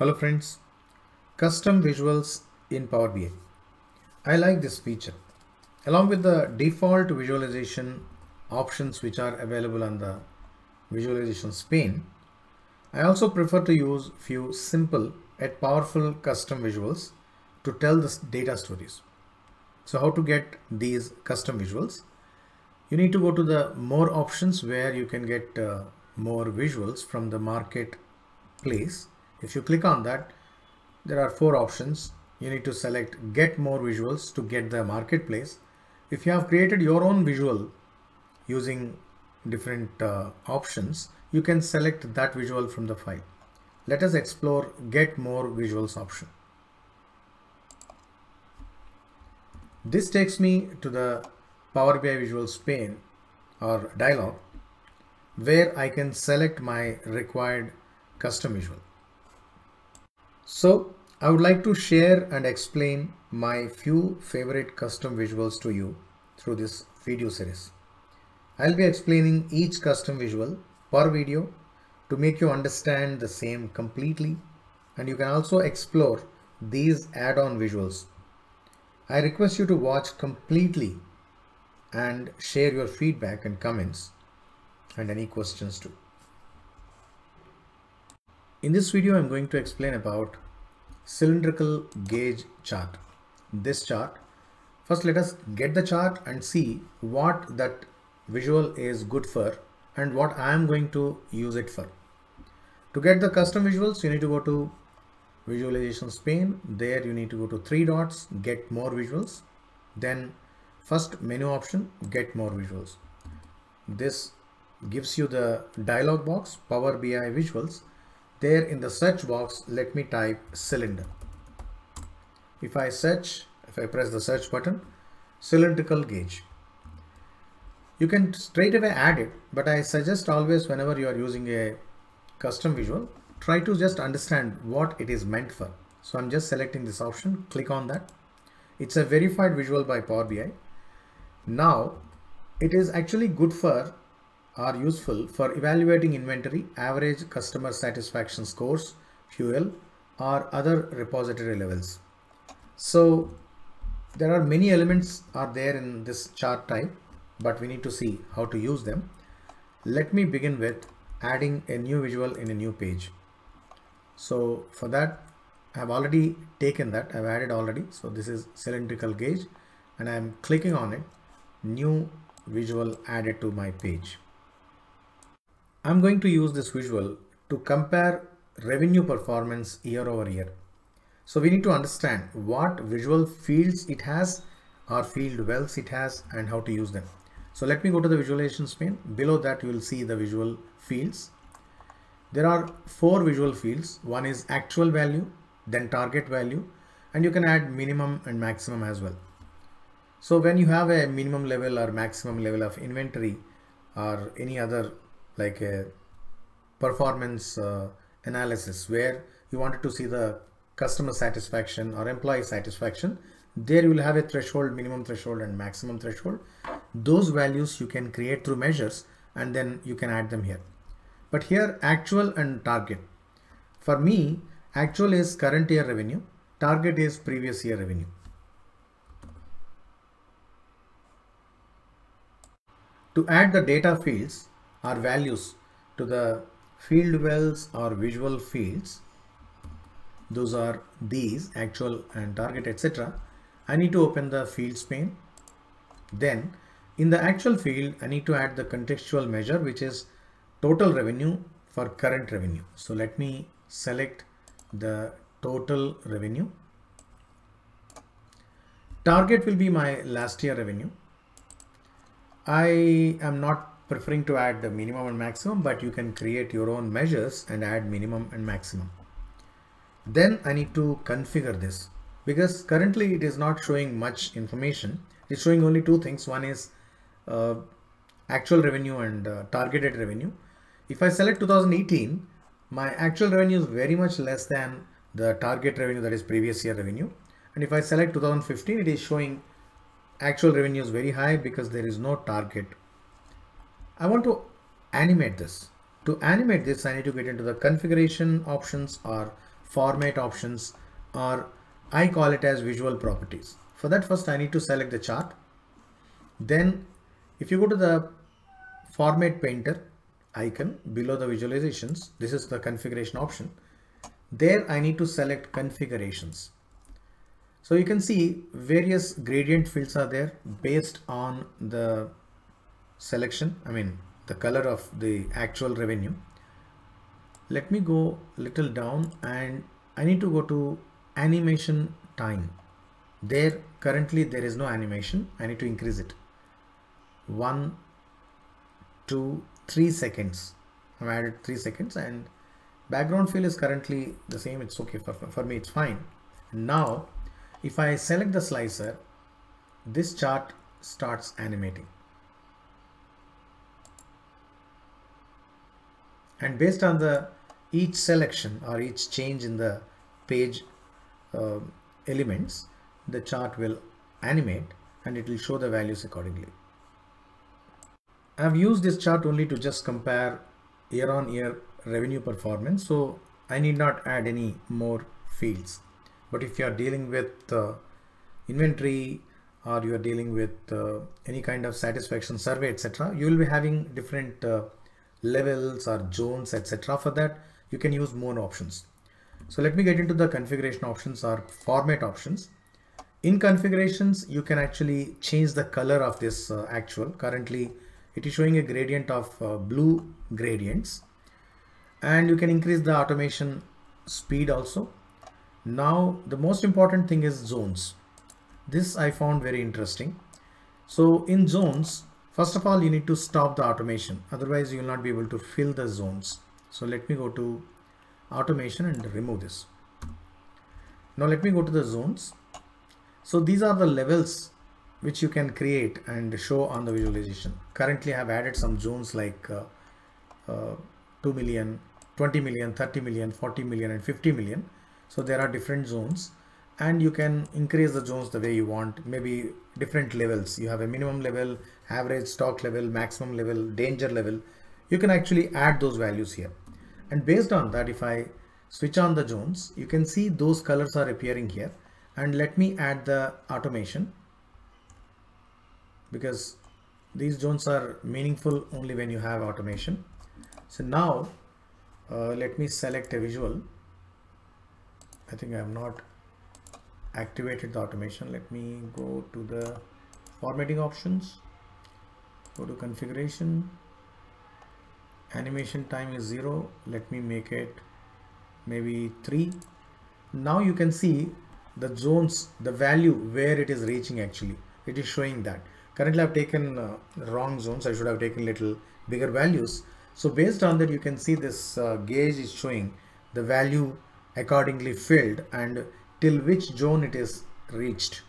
Hello friends, custom visuals in Power BI. I like this feature. Along with the default visualization options which are available on the visualizations pane, I also prefer to use few simple yet powerful custom visuals to tell the data stories. So how to get these custom visuals? You need to go to the more options where you can get uh, more visuals from the marketplace if you click on that, there are four options. You need to select get more visuals to get the marketplace. If you have created your own visual using different uh, options, you can select that visual from the file. Let us explore get more visuals option. This takes me to the Power BI Visuals pane or dialog where I can select my required custom visual. So I would like to share and explain my few favorite custom visuals to you through this video series. I'll be explaining each custom visual per video to make you understand the same completely and you can also explore these add-on visuals. I request you to watch completely and share your feedback and comments and any questions too. In this video, I'm going to explain about cylindrical gauge chart. This chart, first let us get the chart and see what that visual is good for and what I am going to use it for. To get the custom visuals, you need to go to visualizations pane. There you need to go to three dots, get more visuals. Then first menu option, get more visuals. This gives you the dialog box, Power BI visuals there in the search box, let me type cylinder. If I search, if I press the search button, cylindrical gauge. You can straight away add it, but I suggest always whenever you are using a custom visual, try to just understand what it is meant for. So I'm just selecting this option, click on that. It's a verified visual by Power BI. Now it is actually good for are useful for evaluating inventory, average customer satisfaction scores, fuel, or other repository levels. So there are many elements are there in this chart type, but we need to see how to use them. Let me begin with adding a new visual in a new page. So for that, I've already taken that, I've added already. So this is cylindrical gauge and I'm clicking on it, new visual added to my page. I'm going to use this visual to compare revenue performance year over year. So we need to understand what visual fields it has or field wells it has and how to use them. So let me go to the visualizations pane. Below that you will see the visual fields. There are four visual fields. One is actual value, then target value, and you can add minimum and maximum as well. So when you have a minimum level or maximum level of inventory or any other like a performance uh, analysis where you wanted to see the customer satisfaction or employee satisfaction there you will have a threshold minimum threshold and maximum threshold. Those values you can create through measures and then you can add them here. But here actual and target. For me actual is current year revenue target is previous year revenue. To add the data fields or values to the field wells or visual fields. Those are these actual and target etc I need to open the fields pane. Then in the actual field I need to add the contextual measure which is total revenue for current revenue. So let me select the total revenue. Target will be my last year revenue. I am not preferring to add the minimum and maximum, but you can create your own measures and add minimum and maximum. Then I need to configure this because currently it is not showing much information. It's showing only two things. One is uh, actual revenue and uh, targeted revenue. If I select 2018, my actual revenue is very much less than the target revenue that is previous year revenue. And if I select 2015, it is showing actual revenue is very high because there is no target I want to animate this. To animate this, I need to get into the configuration options or format options or I call it as visual properties. For that first I need to select the chart. Then if you go to the format painter icon below the visualizations, this is the configuration option. There I need to select configurations. So you can see various gradient fields are there based on the selection. I mean the color of the actual revenue. Let me go a little down and I need to go to animation time. There currently there is no animation. I need to increase it. One, two, three seconds. I've added three seconds and background fill is currently the same. It's okay for, for me. It's fine. Now, if I select the slicer, this chart starts animating. And based on the each selection or each change in the page uh, elements, the chart will animate and it will show the values accordingly. I've used this chart only to just compare year on year revenue performance. So I need not add any more fields. But if you are dealing with uh, inventory or you are dealing with uh, any kind of satisfaction survey, etc., you will be having different uh, levels or zones, etc. For that, you can use more options. So let me get into the configuration options or format options. In configurations, you can actually change the color of this uh, actual. Currently, it is showing a gradient of uh, blue gradients and you can increase the automation speed also. Now, the most important thing is zones. This I found very interesting. So in zones, first of all, you need to stop the automation. Otherwise, you will not be able to fill the zones. So let me go to automation and remove this. Now let me go to the zones. So these are the levels which you can create and show on the visualization. Currently I have added some zones like uh, uh, 2 million, 20 million, 30 million, 40 million and 50 million. So there are different zones and you can increase the zones the way you want, maybe different levels. You have a minimum level, average stock level, maximum level, danger level. You can actually add those values here. And based on that, if I switch on the zones, you can see those colors are appearing here. And let me add the automation because these zones are meaningful only when you have automation. So now uh, let me select a visual. I think I have not activated the automation. Let me go to the formatting options, go to configuration, animation time is zero. Let me make it maybe three. Now you can see the zones, the value where it is reaching actually, it is showing that. Currently I've taken uh, wrong zones. I should have taken little bigger values. So based on that, you can see this uh, gauge is showing the value accordingly filled and till which zone it is reached.